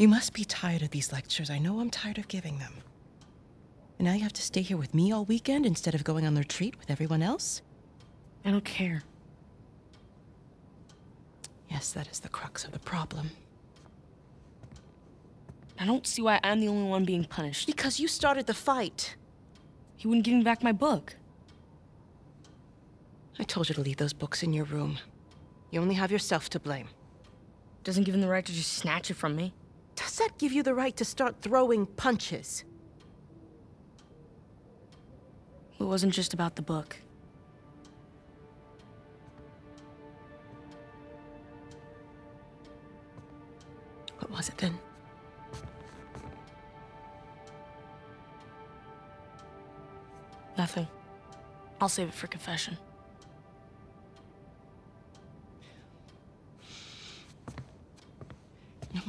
You must be tired of these lectures. I know I'm tired of giving them. And now you have to stay here with me all weekend instead of going on the retreat with everyone else? I don't care. Yes, that is the crux of the problem. I don't see why I'm the only one being punished. Because you started the fight. He wouldn't give me back my book. I told you to leave those books in your room. You only have yourself to blame. Doesn't give him the right to just snatch it from me. Does that give you the right to start throwing punches? It wasn't just about the book. What was it then? Nothing. I'll save it for confession.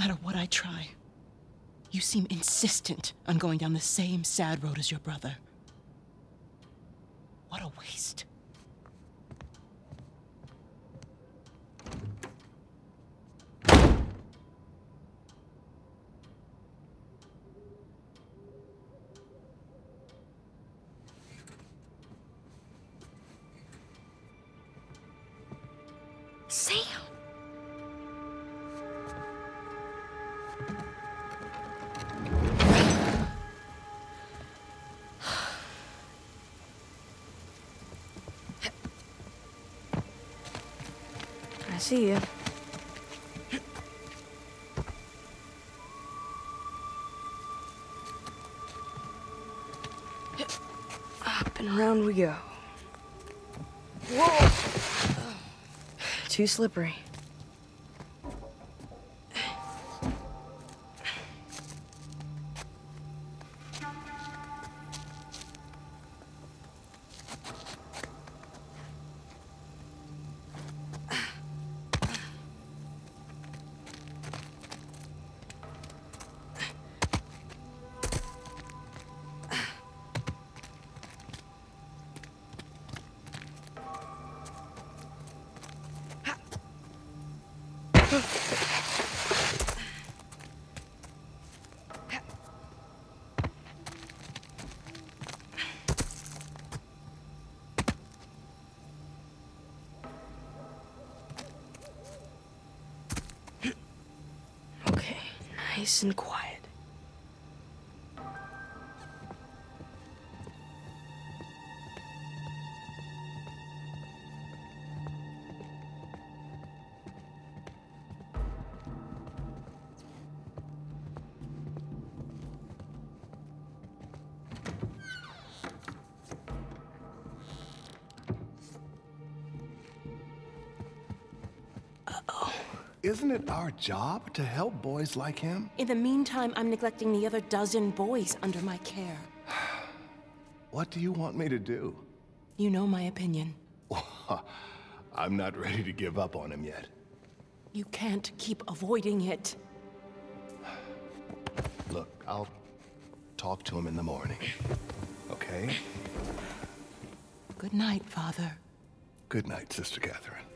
Matter what I try, you seem insistent on going down the same sad road as your brother. What a waste. See you. Up and around we go. Whoa! Too slippery. Nice and quiet. Isn't it our job to help boys like him? In the meantime, I'm neglecting the other dozen boys under my care. What do you want me to do? You know my opinion. I'm not ready to give up on him yet. You can't keep avoiding it. Look, I'll talk to him in the morning. Okay? Good night, Father. Good night, Sister Catherine.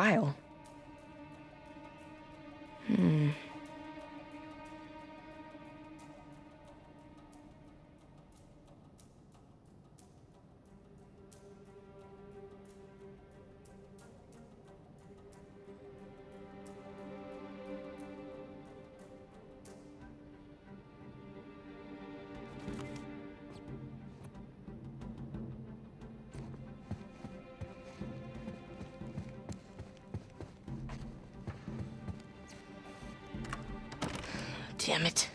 File. Damn it.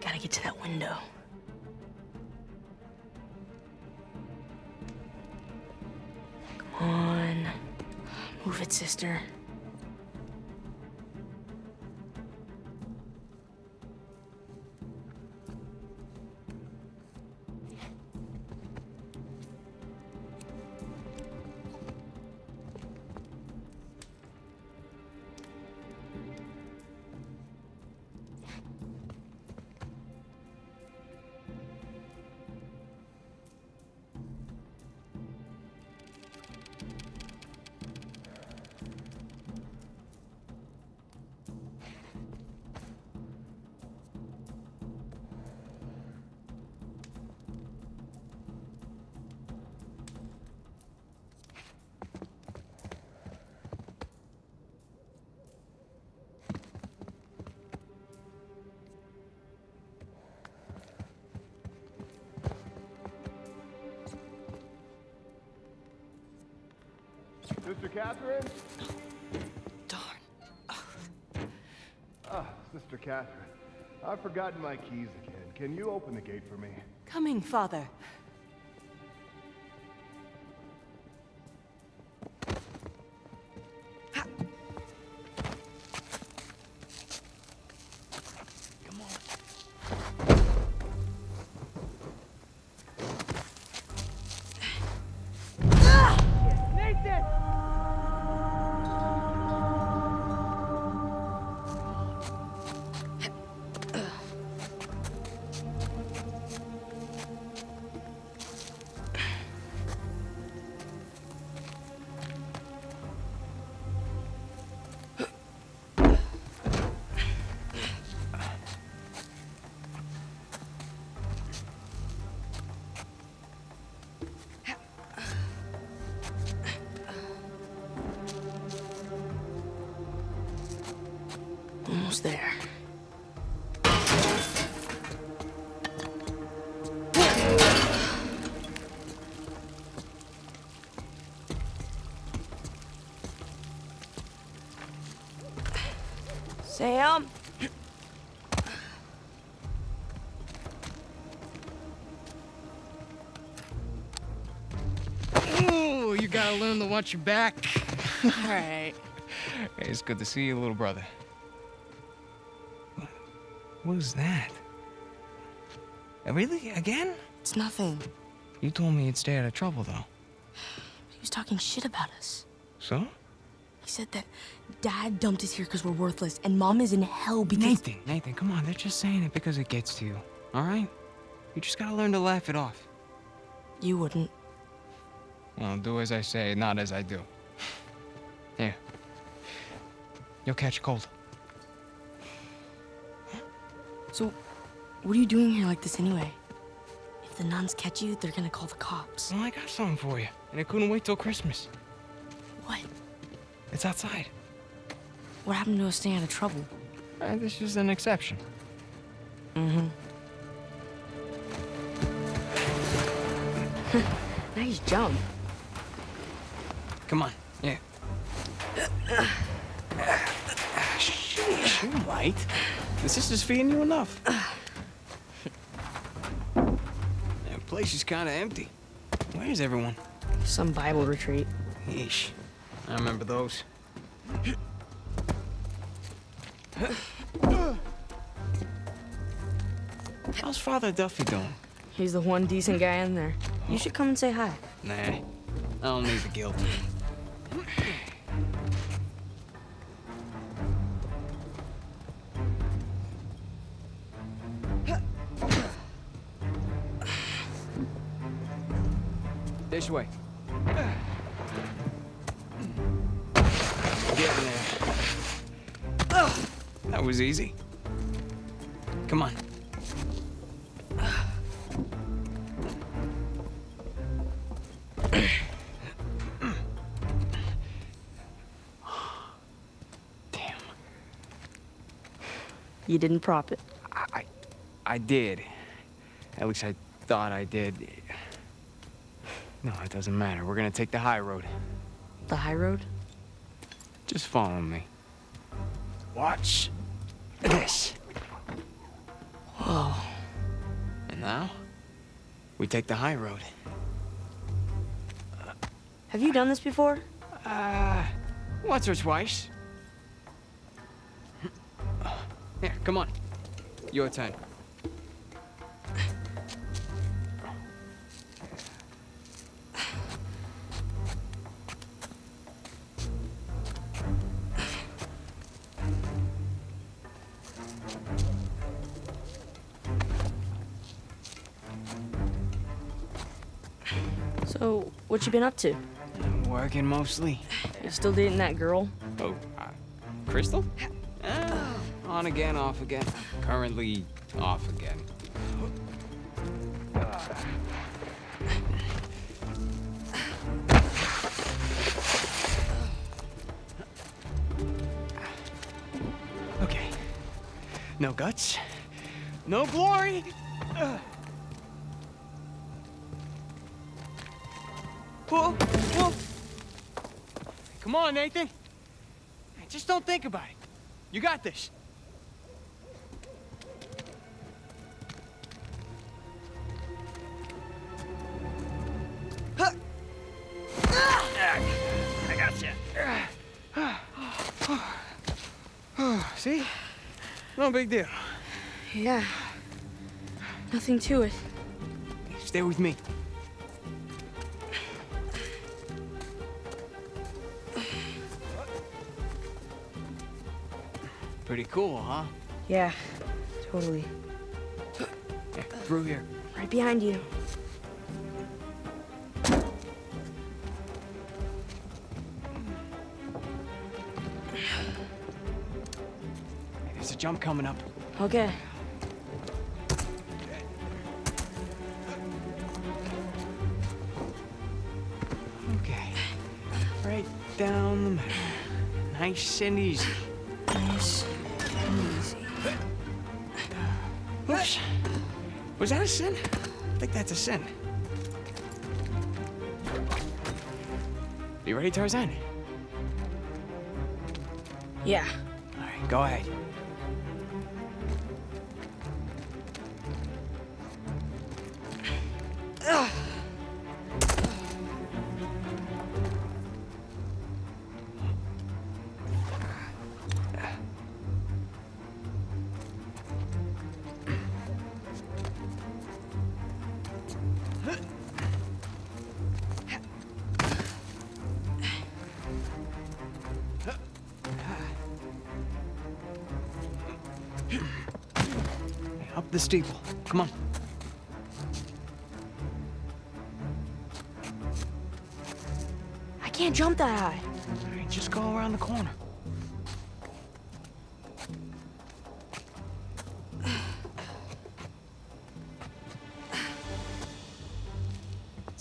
Gotta get to that window. Come on. Move it, sister. Sister Catherine? Darn. Ah, Sister Catherine. I've forgotten my keys again. Can you open the gate for me? Coming, Father. Sam? Ooh, you gotta learn to watch your back. All right. Hey, it's good to see you, little brother. What was that? Uh, Really? Again? It's nothing. You told me you'd stay out of trouble, though. He was talking shit about us. So? Said that dad dumped us here because we're worthless and mom is in hell because. Nathan, Nathan, come on. They're just saying it because it gets to you. All right? You just gotta learn to laugh it off. You wouldn't. Well, do as I say, not as I do. Here. You'll catch a cold. So, what are you doing here like this anyway? If the nuns catch you, they're gonna call the cops. Well, I got something for you, and I couldn't wait till Christmas. What? It's outside. What happened to us staying out of trouble? Uh, this is an exception. Mm-hmm. nice jump. Come on. Yeah. Sheesh, you might. The sister's feeding you enough. that place is kind of empty. Where's everyone? Some Bible retreat. Yeesh. I remember those. How's Father Duffy doing? He's the one decent guy in there. You should come and say hi. Nah, I don't need the guilt. This way. That was easy. Come on. Damn. You didn't prop it. I, I, I did. At least I thought I did. No, it doesn't matter. We're gonna take the high road. The high road? Just follow me. Watch this. Whoa. And now, we take the high road. Have you done this before? Uh, once or twice. Here, come on. Your turn. What you been up to? Working mostly. You still dating that girl? Oh, uh, Crystal? Uh, on again, off again. Currently off again. Okay. No guts. No glory. Ugh. On, Nathan. Just don't think about it. You got this. Ah, I got you. See? No big deal. Yeah. Nothing to it. Stay with me. Pretty cool, huh? Yeah, totally. Yeah, through here. Right behind you. There's a jump coming up. Okay. Okay. Right down the middle. Nice and easy. Was that a sin? I think that's a sin. You ready, Tarzan? Yeah. All right, go ahead.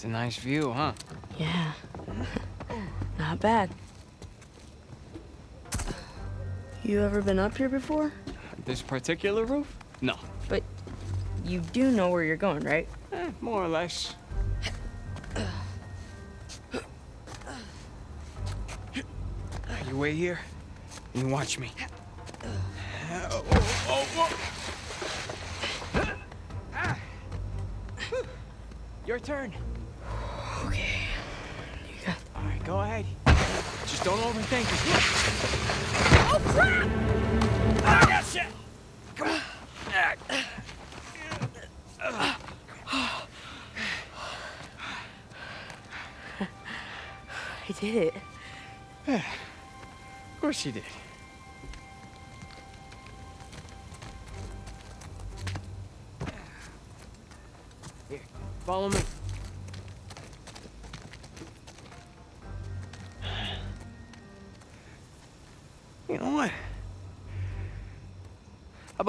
It's a nice view, huh? Yeah. Not bad. You ever been up here before? This particular roof? No. But you do know where you're going, right? Eh, more or less. You wait here and watch me. Oh, oh, oh. Your turn. Okay. You got All right, go ahead. Just don't overthink it. Oh, crap! I got you! Come on. I did it. Of course you did. Here, follow me.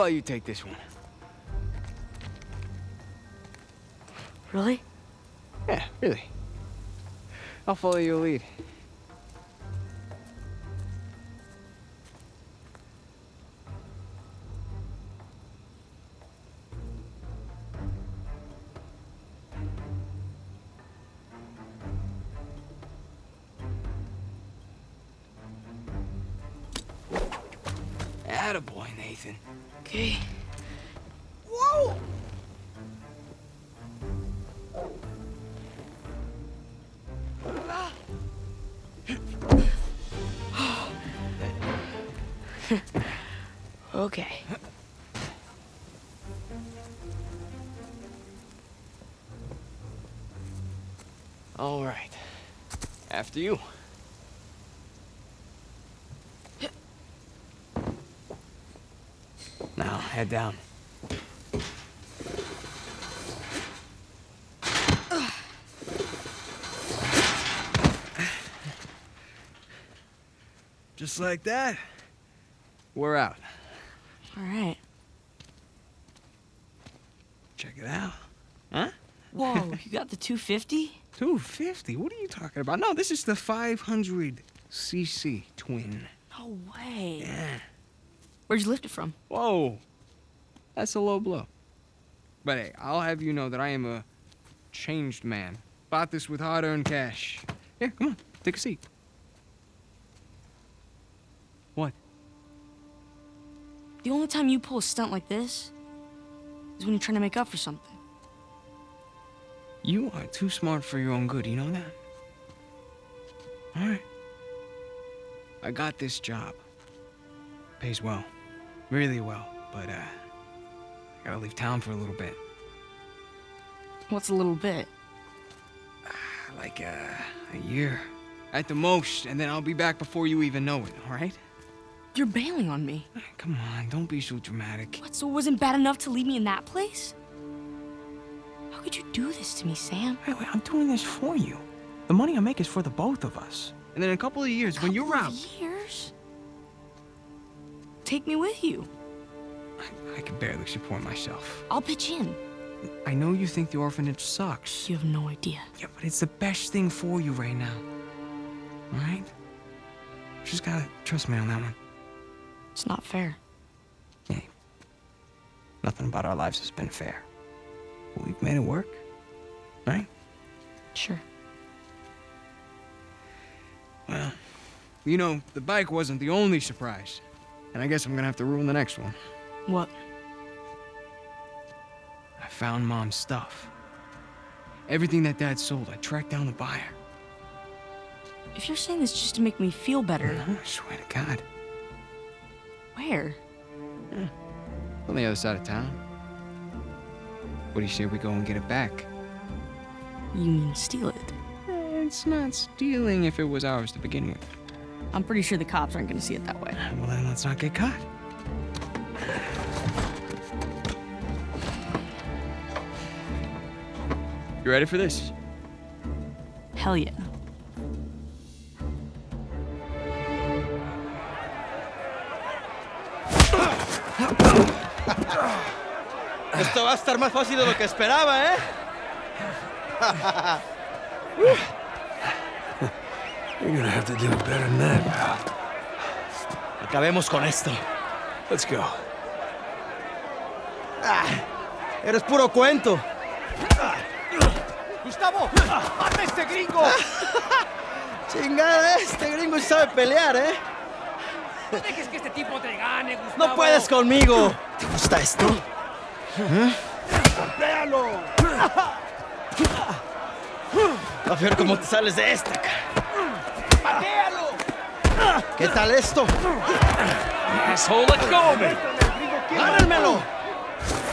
About you take this one? Really? Yeah, really. I'll follow your lead. After you. Now, head down. Just like that, we're out. All right. Check it out. Huh? Whoa, you got the 250? 250? What are you talking about? No, this is the 500cc twin. No way. Yeah. Where'd you lift it from? Whoa. That's a low blow. But hey, I'll have you know that I am a changed man. Bought this with hard earned cash. Here, come on, take a seat. What? The only time you pull a stunt like this is when you're trying to make up for something. You are too smart for your own good, you know that? Alright. I got this job. Pays well. Really well. But, uh, I gotta leave town for a little bit. What's a little bit? Like, uh, a year. At the most, and then I'll be back before you even know it, alright? You're bailing on me. Come on, don't be so dramatic. What, so it wasn't bad enough to leave me in that place? How could you do this to me, Sam? Wait, wait, I'm doing this for you. The money I make is for the both of us. And then in a couple of years, when you're Couple out, years? Take me with you. I, I can barely support myself. I'll pitch in. I know you think the orphanage sucks. You have no idea. Yeah, but it's the best thing for you right now. All right? Just gotta trust me on that one. It's not fair. Yeah. nothing about our lives has been fair. We've made it work, right? Sure. Well, you know, the bike wasn't the only surprise. And I guess I'm gonna have to ruin the next one. What? I found Mom's stuff. Everything that Dad sold, I tracked down the buyer. If you're saying this just to make me feel better, I swear to God. where? Yeah. On the other side of town. What do you say we go and get it back? You mean steal it? Eh, it's not stealing if it was ours to begin with. I'm pretty sure the cops aren't gonna see it that way. Well, then let's not get caught. You ready for this? Hell yeah. Más fácil de lo que esperaba, ¿eh? You're gonna have to do better than that, pal. Acabemos con esto. Let's go. Eres puro cuento. ¡Gustavo! ¡Mata a este gringo! Chingada, este gringo sabe pelear, ¿eh? No dejes que este tipo te gane, Gustavo. No puedes conmigo. ¿Te gusta esto? ¡Véalo! A ver cómo te sales de esta. ca- ¡Patealo! ¿Qué tal esto? Asshole, let go of me! ¡Agárrenmelo!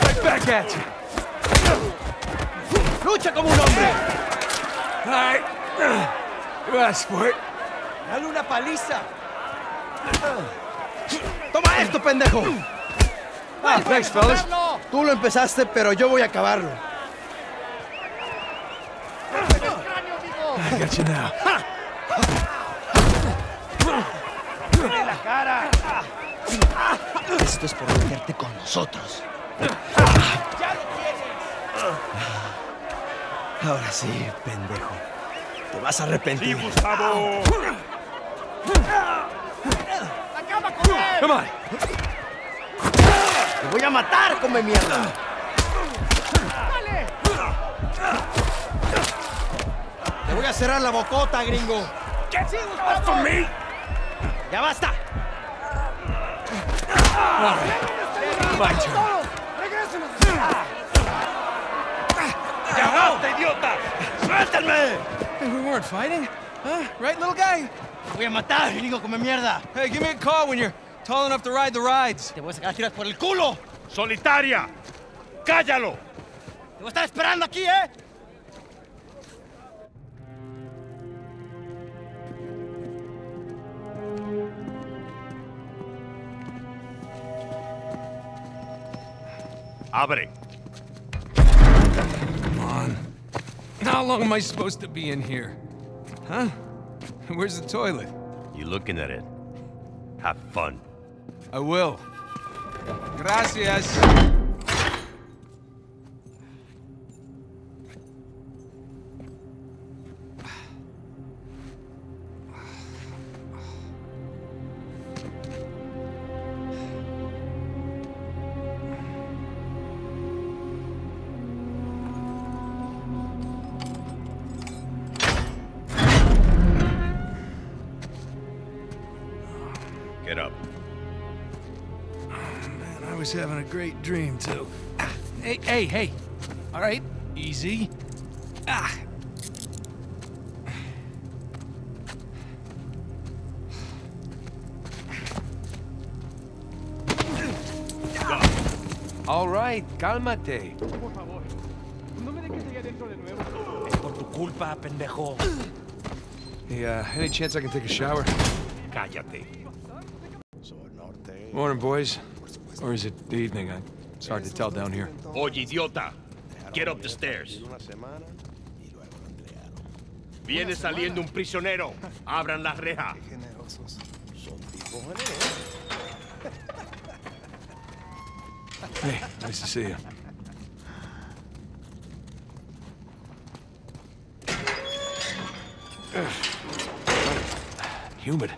Right back at you. ¡Lucha como un hombre! All right. You asked for it. ¡Dale una paliza! ¡Toma esto, pendejo! Ah, thanks, fellas. Tú lo empezaste, pero yo voy a acabarlo. I got you now. ¡En la cara! Esto es por meterte con nosotros. ¡Ya lo tienes! Ahora sí, pendejo. Te vas a arrepentir. Gustavo! ¡Acaba con él! Come on. ¡Te voy a matar, come mierda! ¡Dale! ¡Te voy a cerrar la bocota, gringo! ¡Sí, Gustavo! ¡Ya basta! My turn. ¡Todos! ¡Regrésenos! ¡Ya basta, idiota! ¡Suéltenme! Hey, we weren't fighting, huh? Right, little guy? ¡Te voy a matar, gringo, come mierda! Hey, give me a call when you're tall enough to ride the rides. ¡Te voy a sacar tiras por el culo! ¡Solitaria! ¡Cállalo! ¡Te voy a estar esperando aquí, eh! Abre. Come on. How long am I supposed to be in here? Huh? Where's the toilet? You looking at it? Have fun. I will. Gracias. Get up. Man, I was having a great dream, too. Ah, Hey, hey, hey. All right, easy. Ah. All right, cálmate. Por tu culpa, pendejo. Hey, uh, any chance I can take a shower? Cállate. Morning, boys. Or is it the evening? I, it's hard to tell down here. Oye, idiota. Get up the stairs. Viene saliendo un prisionero. Abran la reja. Hey, nice to see you. Humid.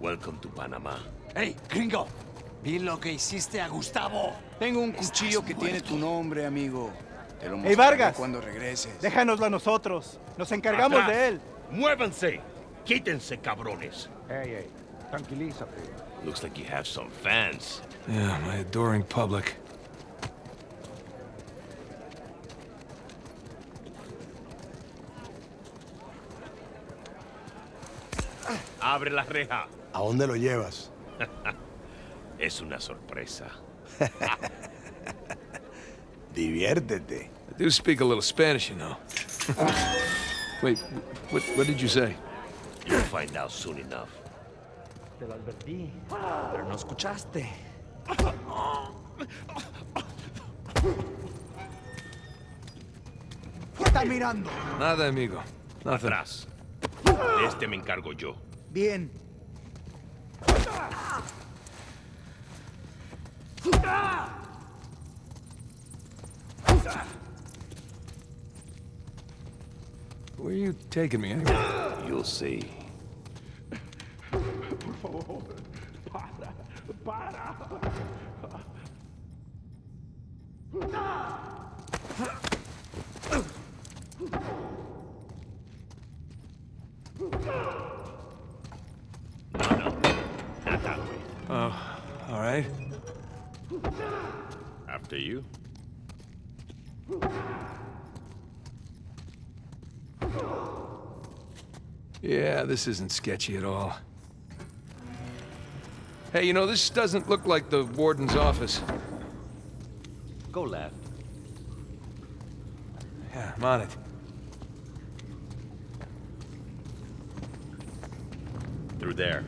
Welcome to Panama. ¡Hey, gringo! Vi lo que hiciste a Gustavo. Tengo un cuchillo que tiene tu nombre, amigo. Te lo Hey, mostraré Vargas. cuando regreses. Déjanoslo a nosotros. Nos encargamos Atrás. de él. Muévanse. Quítense, cabrones. Ey, ey, tranquilízate. Looks like you have some fans. Yeah, my adoring public. Abre la reja. ¿A dónde lo llevas? Es una sorpresa. Diviértete. I do speak a little Spanish, you know. Wait, what, what did you say? You'll find out soon enough. Te lo advertí, pero no escuchaste. ¿Qué está mirando? Nada, amigo. Nothing. Atrás. De este me encargo yo. Bien. Where are you taking me anyway? You'll see. Not that way. Oh, all right. After you. Yeah, this isn't sketchy at all. Hey, you know, this doesn't look like the warden's office. Go left. Yeah, I'm on it. Through there.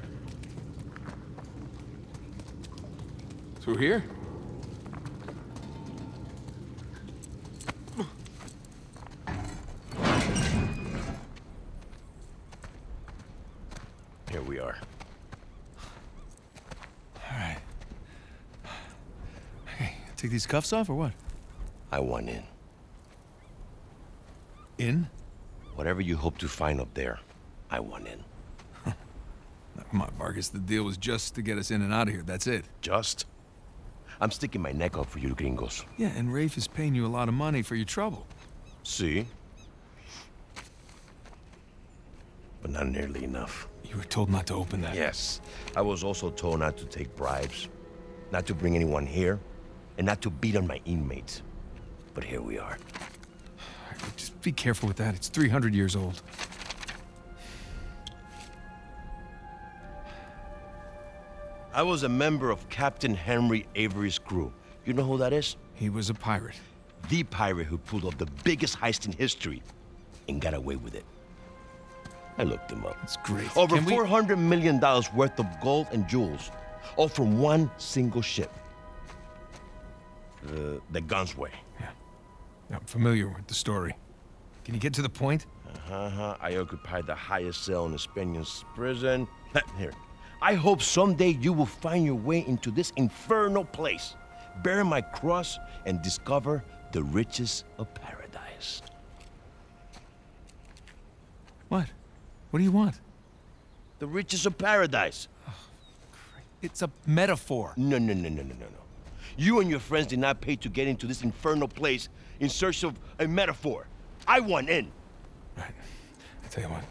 Through here? Here we are. All right. Hey, take these cuffs off or what? I want in. In? Whatever you hope to find up there, I want in. Come on, Vargas. The deal was just to get us in and out of here. That's it. Just? I'm sticking my neck out for you gringos. Yeah, and Rafe is paying you a lot of money for your trouble. See? But not nearly enough. You were told not to open that. Yes. I was also told not to take bribes, not to bring anyone here, and not to beat on my inmates. But here we are. Just be careful with that. It's 300 years old. I was a member of Captain Henry Avery's crew. You know who that is? He was a pirate. The pirate who pulled off the biggest heist in history and got away with it. I looked him up. It's great. Over Can we- $400 million worth of gold and jewels, all from one single ship. The, the Gunsway. I'm familiar with the story. Can you get to the point? Uh-huh. I occupied the highest cell in the Spaniards prison. Here. I hope someday you will find your way into this infernal place, bear my cross, and discover the riches of paradise. What? What do you want? The riches of paradise. It's a metaphor. No, no, no, no, no, no, no. You and your friends did not pay to get into this infernal place in search of a metaphor. I want in. Right. I tell you what.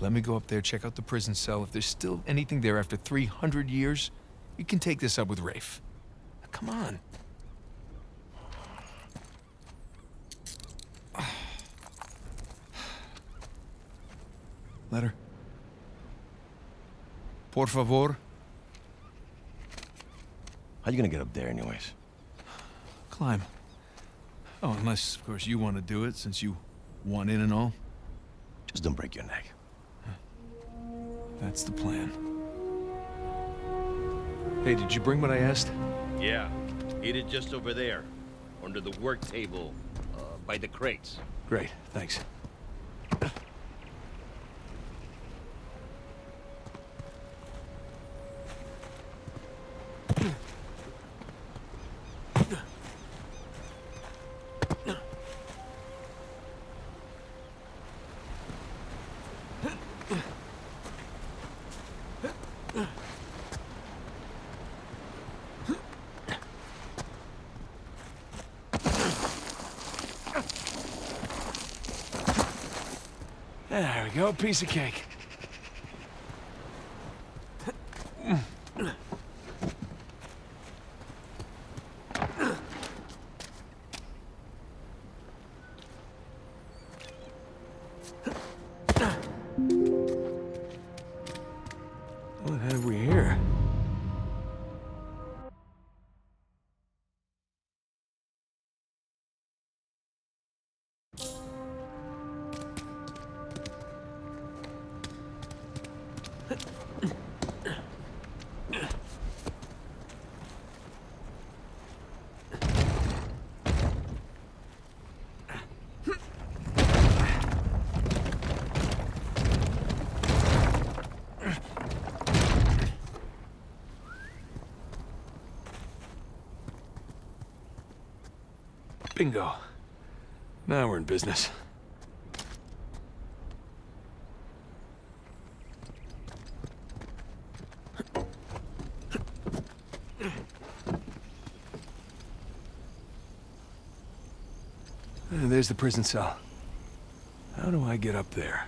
Let me go up there, check out the prison cell. If there's still anything there after 300 years, you can take this up with Rafe. Now, Come on. Letter. Por favor. How you gonna get up there, anyways? Climb. Oh, unless, of course, you want to do it, since you want in and all. Just don't break your neck. That's the plan. Hey, did you bring what I asked? Yeah, eat it just over there, under the work table, uh, by the crates. Great, thanks. There go, piece of cake. Bingo. Now we're in business. There's the prison cell. How do I get up there?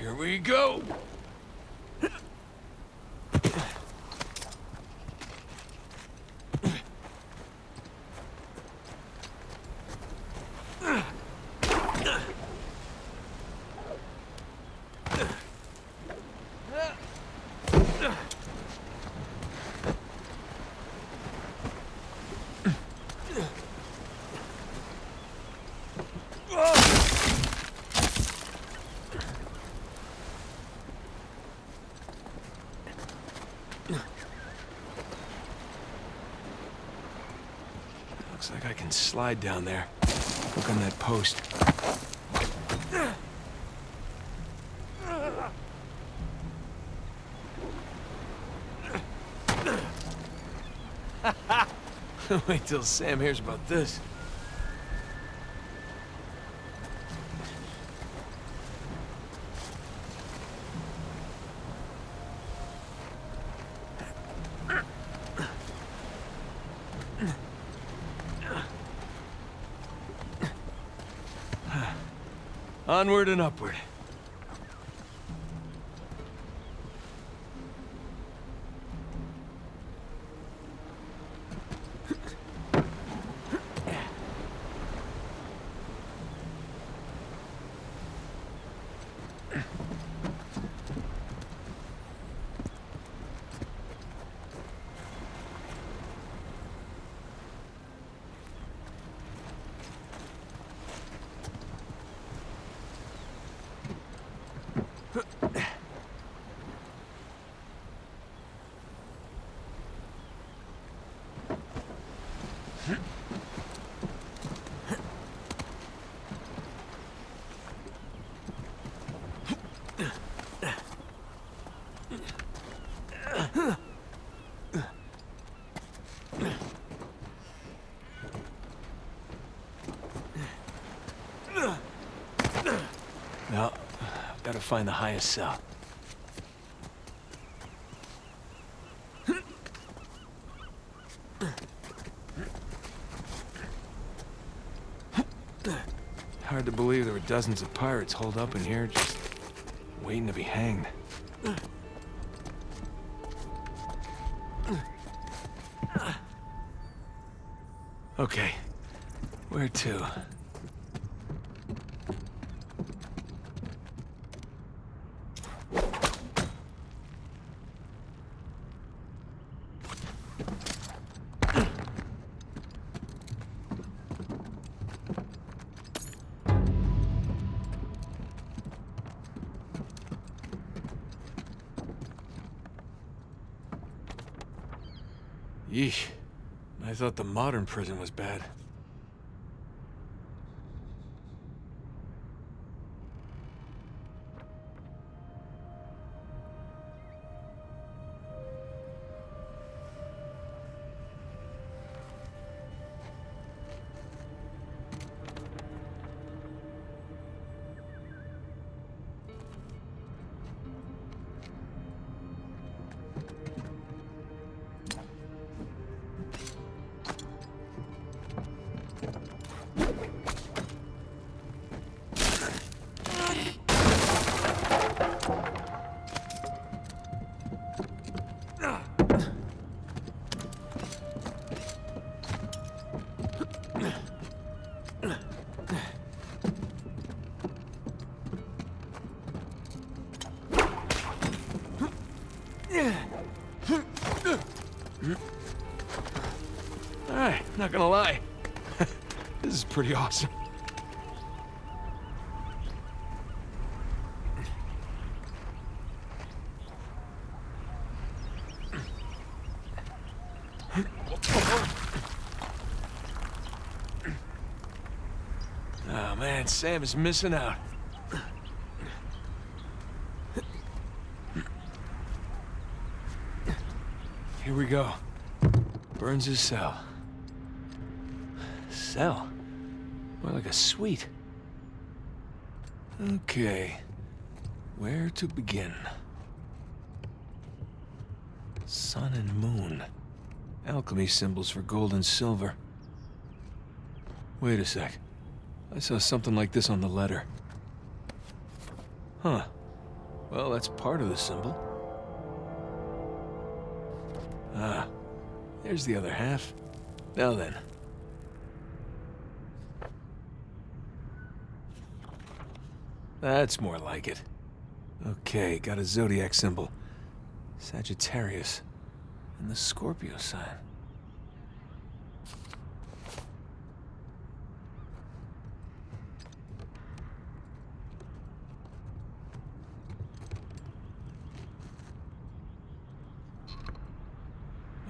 Here we go! Slide down there. Look on that post. Wait till Sam hears about this. Onward and upward. Now, I've got to find the highest cell. Hard to believe there were dozens of pirates holed up in here, just waiting to be hanged. Okay, where to? Thought the modern prison was bad. Not gonna lie. this is pretty awesome. Oh man, Sam is missing out. Here we go. Burns' his cell. Cell? More like a suite. Okay. Where to begin? Sun and moon. Alchemy symbols for gold and silver. Wait a sec. I saw something like this on the letter. Huh. Well, that's part of the symbol. Ah, there's the other half. Now then. That's more like it. Okay, got a zodiac symbol. Sagittarius. And the Scorpio sign.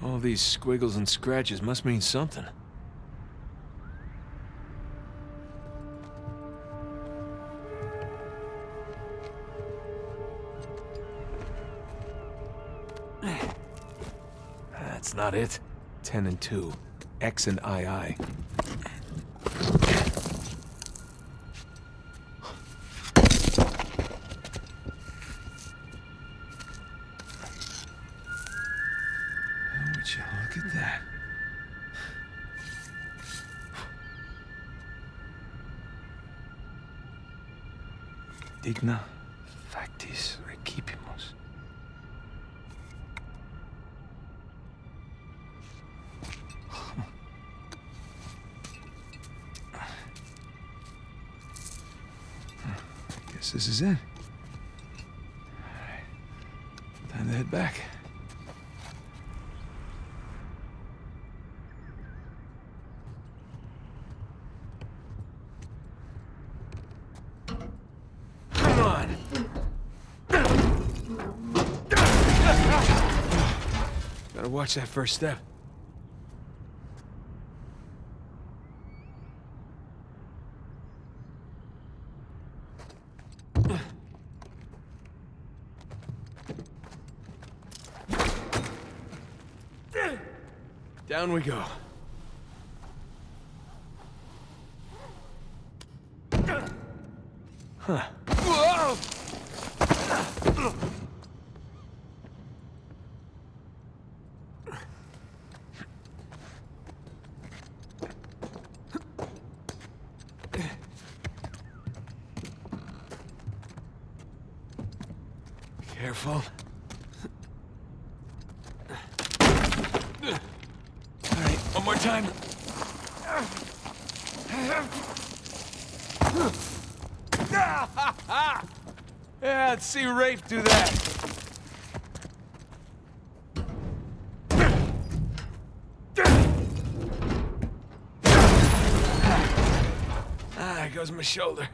All these squiggles and scratches must mean something. That's not it. 10 and 2. X and II. Watch that first step. Down we go. Huh. Whoa! Careful. All right, one more time. Yeah, Rafe do that. Ah, goes my shoulder.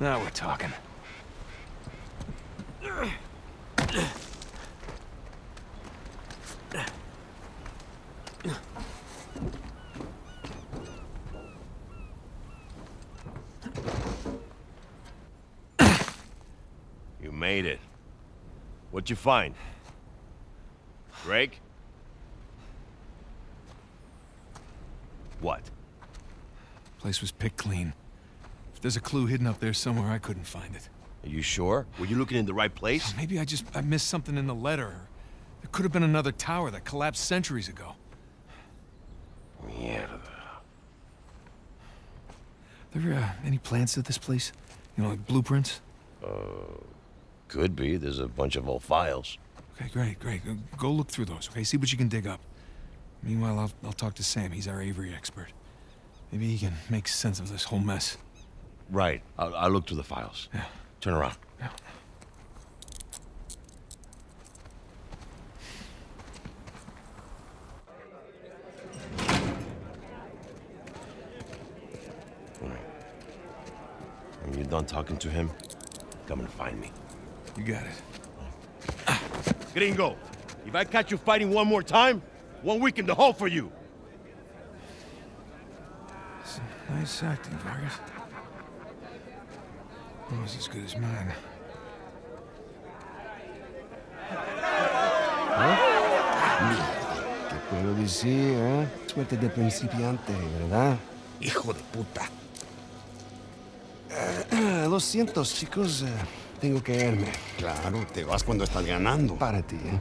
Now we're talking. You made it. What'd you find? Drake? What? Place was picked clean. If there's a clue hidden up there somewhere, I couldn't find it. Are you sure? Were you looking in the right place? Maybe I just I missed something in the letter. There could have been another tower that collapsed centuries ago. Mierda. There uh, any plans to this place? You know, like blueprints? Uh, could be. There's a bunch of old files. Okay, great, great. Go, go look through those, okay? See what you can dig up. Meanwhile, I'll, I'll talk to Sam. He's our Avery expert. Maybe he can make sense of this whole mess. Right. I'll, I'll look through the files. Yeah. Turn around. Yeah. All right. When you're done talking to him, come and find me. You got it. Gringo, if I catch you fighting one more time, one week in the hole for you. Nice acting, Vargas. Almost as good as mine. ¿Qué puedo decir, eh? Suerte de principiante, ¿verdad? Hijo de puta. Eh, lo siento, chicos. eh, tengo que irme. Claro, te vas cuando estás ganando. Para ti, ¿eh?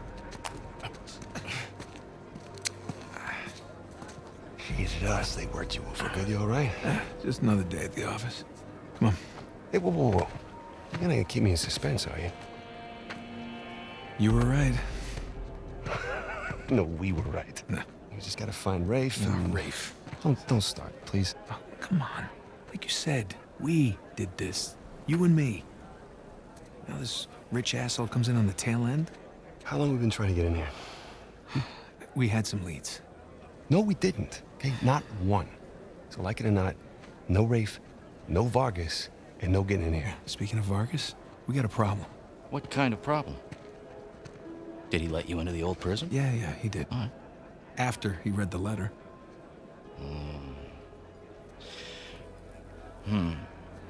Hated us. They worked you over good. You all right? Just another day at the office. Come on. Hey, whoa, whoa, whoa. You're gonna keep me in suspense, are you? You were right. No, we were right. No. We just gotta find Rafe No, and... Rafe. Don't, don't start, please. Oh, come on. Like you said, we did this. You and me. Now this rich asshole comes in on the tail end. How long have we been trying to get in here? We had some leads. No, we didn't. Okay, not one. So like it or not, no Rafe, no Vargas, and no getting in here. Speaking of Vargas, we got a problem. What kind of problem? Did he let you into the old prison? Yeah, yeah, he did. All right. After he read the letter. Hmm.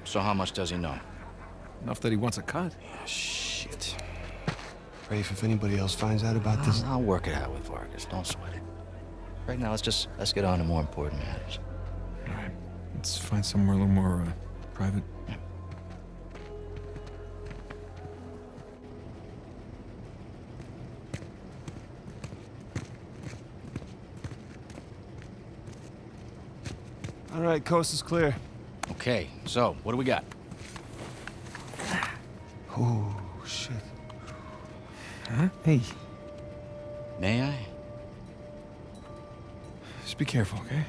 So how much does he know? Enough that he wants a cut. Shit. Rafe, if anybody else finds out about this... I'll, I'll work it out with Vargas. Don't sweat it. Right now, let's just let's get on to more important matters. All right. Let's find somewhere a little more uh, private. All right, coast is clear. Okay. So what do we got? Oh, shit. Huh? Hey, May I? just be careful, okay?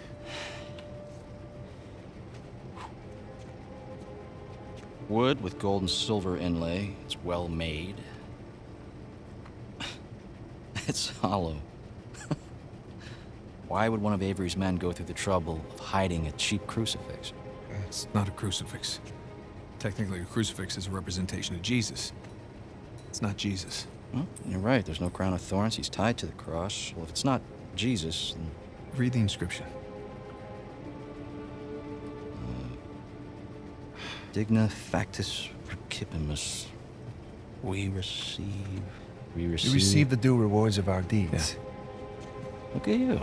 Wood with gold and silver inlay. It's well made. it's hollow. Why would one of Avery's men go through the trouble of hiding a cheap crucifix? It's not a crucifix. Technically, a crucifix is a representation of Jesus. It's not Jesus. Well, you're right. There's no crown of thorns. He's tied to the cross. Well, if it's not Jesus, then Read the inscription. Uh, digna factis recipimus. We receive. We receive. We receive the due rewards of our deeds. Look at you.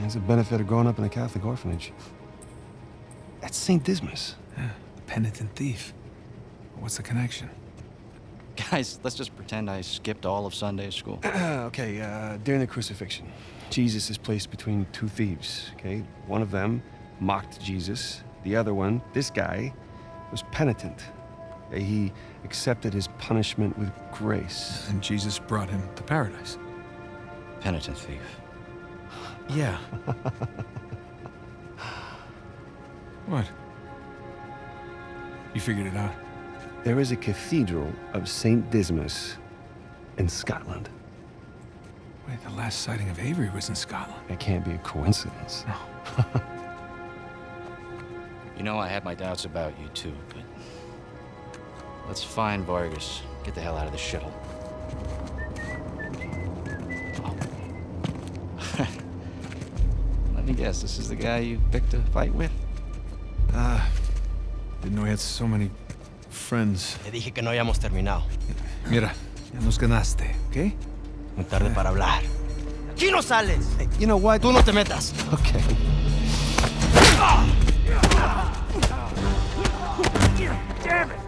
That's the benefit of growing up in a Catholic orphanage. That's St. Dismas. Yeah, the penitent thief. What's the connection? Guys, let's just pretend I skipped all of Sunday school. okay, uh, during the crucifixion, Jesus is placed between two thieves, okay? One of them mocked Jesus. The other one, this guy, was penitent. He accepted his punishment with grace. And Jesus brought him to paradise. Penitent thief. Yeah. what? You figured it out? There is a cathedral of St. Dismas in Scotland. Wait, the last sighting of Avery was in Scotland. That can't be a coincidence. No. You know, I had my doubts about you too, but let's find Vargas. Get the hell out of this shithole. Oh. Let me guess, this is the guy you picked a fight with? Ah, didn't know he had so many friends. Te dije que no hayamos terminado. Mira, ya nos ganaste, ¿ok? Muy tarde para hablar. ¡Aquí no sales! You know what? Tú no te metas. Okay. Damn it!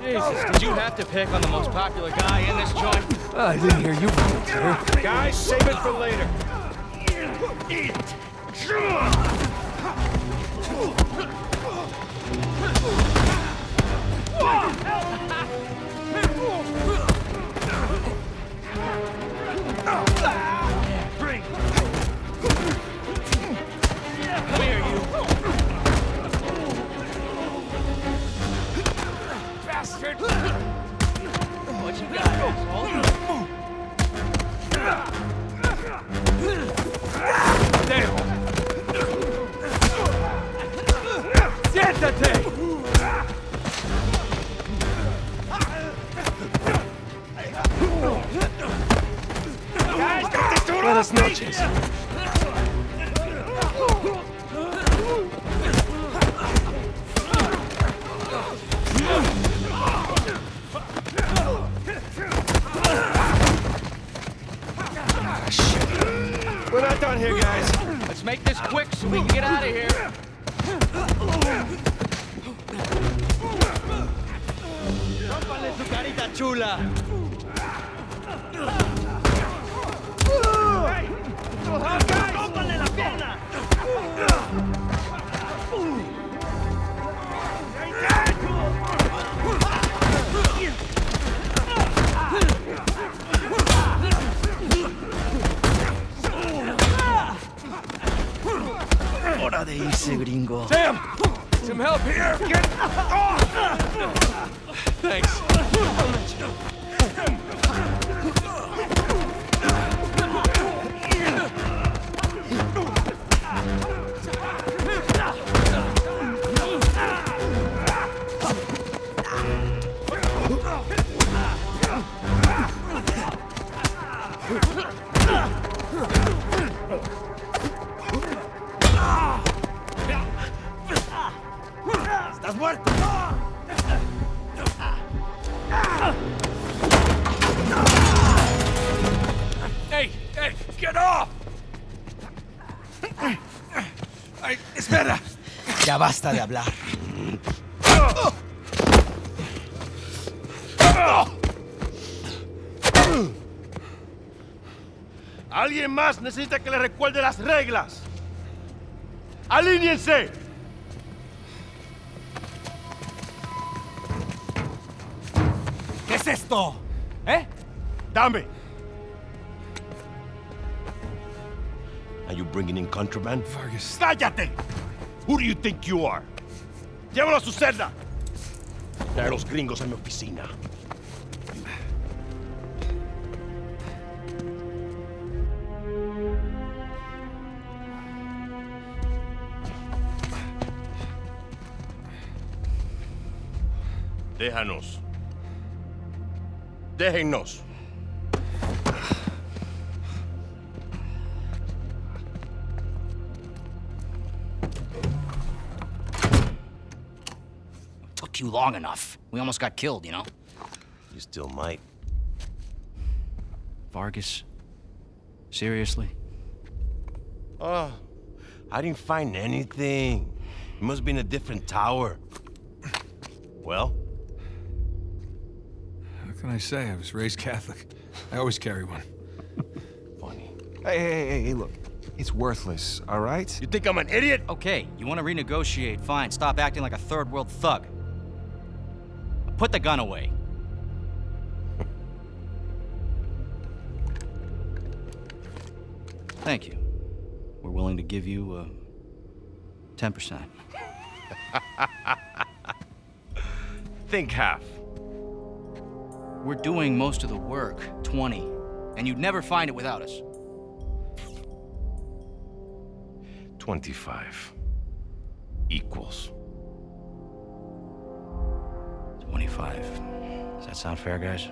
Jesus, did you have to pick on the most popular guy in this joint? I didn't hear you. Guys, save it for later. What? Siéntate! Guys, got this dude Buenas off me! noches. Hora de irse, gringo. Sam! Some help here! Get off! Thanks. Basta de hablar. Alguien más necesita que le recuerde las reglas. ¡Alíñense! ¿Qué es esto? ¿Eh? Dame. Are you bringing in contraband? Vargas. ¡Cállate! Who do you think you are? Llévalo a su celda. Trae los gringos a mi oficina. Déjanos. Déjennos. You long enough. We almost got killed, you know? You still might. Vargas? Seriously? Oh, I didn't find anything. It must be in a different tower. Well, What can I say? I was raised Catholic. I always carry one. funny. Hey, hey, hey, hey, look. It's worthless, all right? You think I'm an idiot? Okay, you want to renegotiate? Fine. Stop acting like a third world thug. Put the gun away. Thank you. We're willing to give you uh, 10%. Think half. We're doing most of the work, 20, and you'd never find it without us. 25. Equals. 25. Does that sound fair, guys?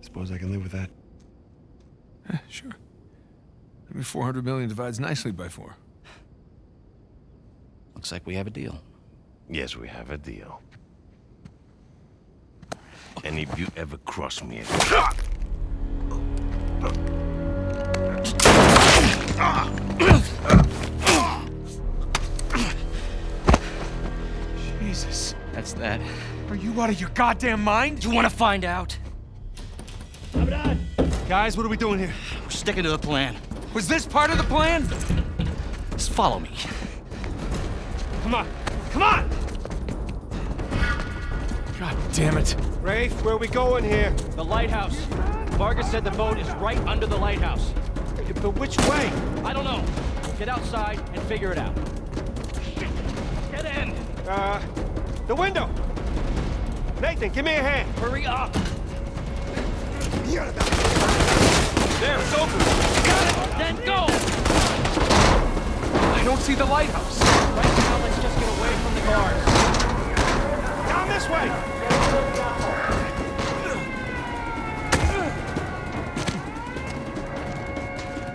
Suppose I can live with that. Eh, sure. I mean, 400 million divides nicely by four. Looks like we have a deal. Yes, we have a deal. And if you ever cross me again... Jesus. That's that. Are you out of your goddamn mind? You want to find out? Guys, what are we doing here? We're sticking to the plan. Was this part of the plan? Just follow me. Come on. Come on! God damn it. Rafe, where are we going here? The lighthouse. Vargas said the boat is right under the lighthouse. But which way? I don't know. Get outside and figure it out. Get in! Uh, the window. Nathan, give me a hand. Hurry up! There, it's open. Got it! Then go! I don't see the lighthouse. Right now, let's just get away from the guards. Down this way.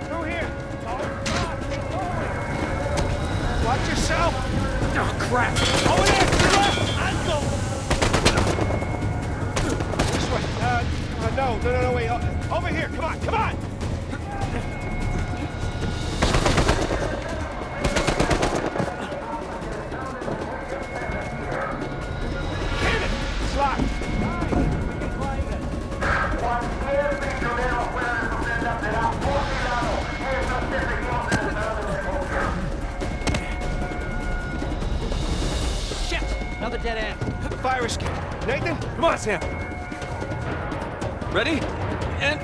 Through here. Watch yourself. Oh, crap. Over no, no, no, no, wait. Uh, over here. Come on, come on. Damn it. It's locked. Shit! Another dead end. Fire escape. Nathan? Come on, Sam. Ready? And.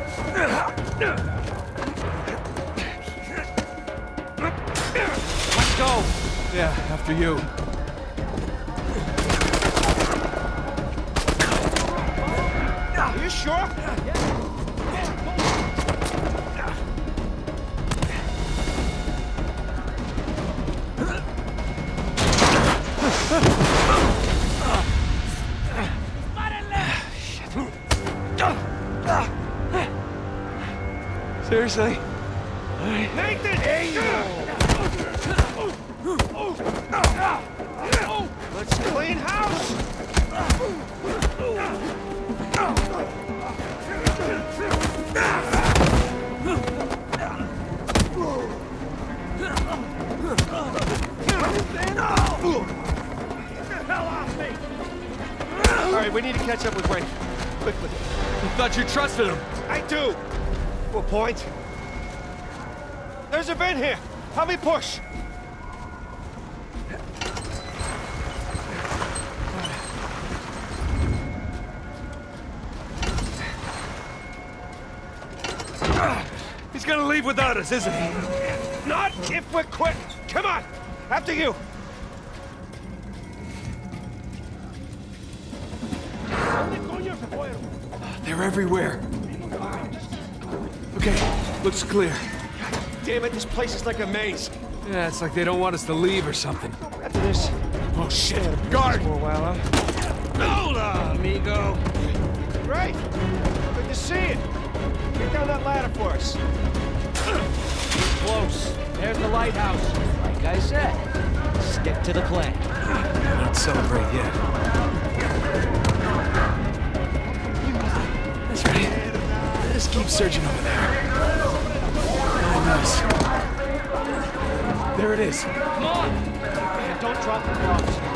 Let's go! Yeah, after you. Seriously? Nathan! Let's clean house! All right, we need to catch up with Rafe. Quickly. I thought you trusted him. I do! What point? There's a vent here! Help me push! He's gonna leave without us, isn't he? Not if we're quick! Come on! After you! They're everywhere. Okay, looks clear. Damn it, this place is like a maze. Yeah, it's like they don't want us to leave or something. After this, Oh shit! Guard! for a while, huh? Hola, amigo. Right! Good to see you. Get down that ladder for us. Close. There's the lighthouse. Like I said, stick to the plan. Don't celebrate yet. That's right. Just keep searching over there. Nice. There it is. Come on! And don't drop the gloves.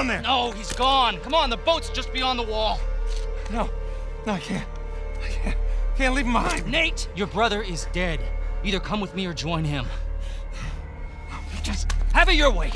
Down there. No, he's gone. Come on, the boat's just beyond the wall. No, no, I can't. I can't. Can't leave him behind. Nate, your brother is dead. Either come with me or join him. Just have it your way.